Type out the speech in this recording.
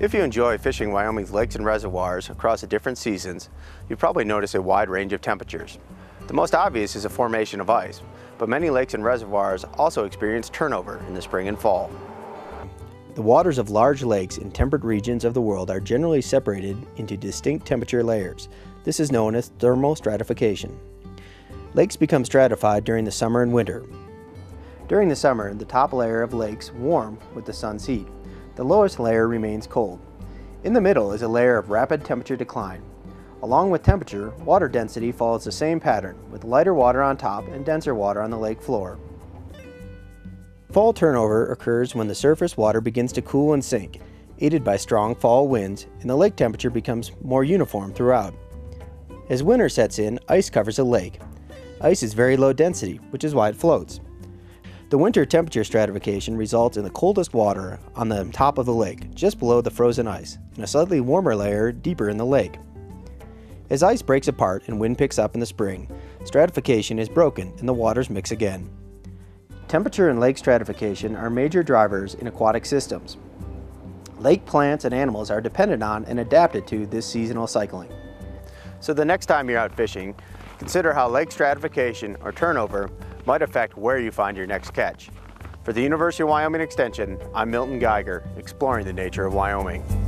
If you enjoy fishing Wyoming's lakes and reservoirs across the different seasons, you've probably notice a wide range of temperatures. The most obvious is the formation of ice, but many lakes and reservoirs also experience turnover in the spring and fall. The waters of large lakes in temperate regions of the world are generally separated into distinct temperature layers. This is known as thermal stratification. Lakes become stratified during the summer and winter. During the summer, the top layer of lakes warm with the sun's heat. The lowest layer remains cold. In the middle is a layer of rapid temperature decline. Along with temperature, water density follows the same pattern, with lighter water on top and denser water on the lake floor. Fall turnover occurs when the surface water begins to cool and sink, aided by strong fall winds, and the lake temperature becomes more uniform throughout. As winter sets in, ice covers the lake. Ice is very low density, which is why it floats. The winter temperature stratification results in the coldest water on the top of the lake, just below the frozen ice, and a slightly warmer layer deeper in the lake. As ice breaks apart and wind picks up in the spring, stratification is broken and the waters mix again. Temperature and lake stratification are major drivers in aquatic systems. Lake plants and animals are dependent on and adapted to this seasonal cycling. So the next time you're out fishing, consider how lake stratification or turnover might affect where you find your next catch. For the University of Wyoming Extension, I'm Milton Geiger, exploring the nature of Wyoming.